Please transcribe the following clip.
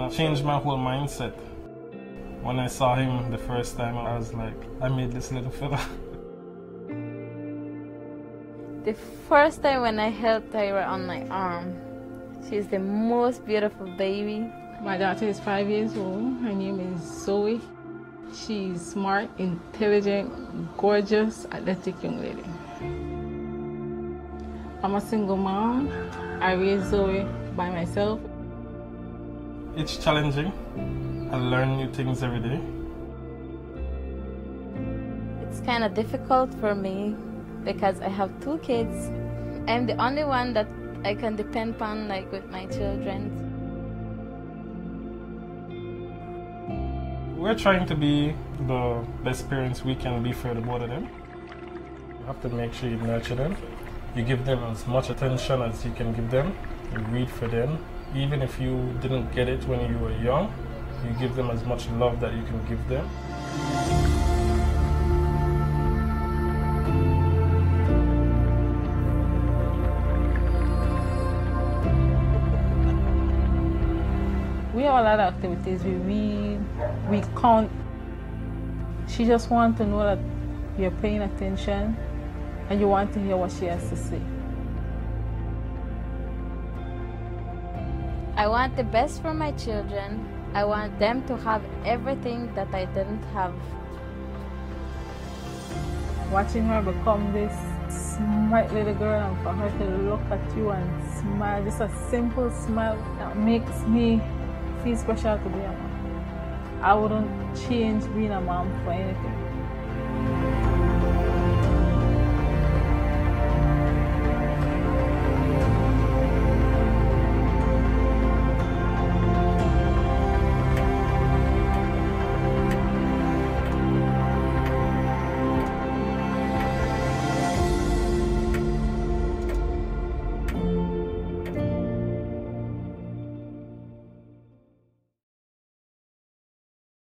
of changed my whole mindset. When I saw him the first time, I was like, I made this little fella. The first time when I held Tyra on my arm, she's the most beautiful baby. My daughter is five years old. Her name is Zoe. She's smart, intelligent, gorgeous, athletic young lady. I'm a single mom. I raised Zoe by myself. It's challenging. I learn new things every day. It's kind of difficult for me because I have two kids. I'm the only one that I can depend on, like with my children. We're trying to be the best parents we can be for the both of them. You have to make sure you nurture them. You give them as much attention as you can give them. You read for them. Even if you didn't get it when you were young, you give them as much love that you can give them. We have a lot of activities. We read, we count. She just wants to know that you're paying attention and you want to hear what she has to say. I want the best for my children. I want them to have everything that I didn't have. Watching her become this smart little girl and for her to look at you and smile, just a simple smile that makes me feel special to be a mom. I wouldn't change being a mom for anything.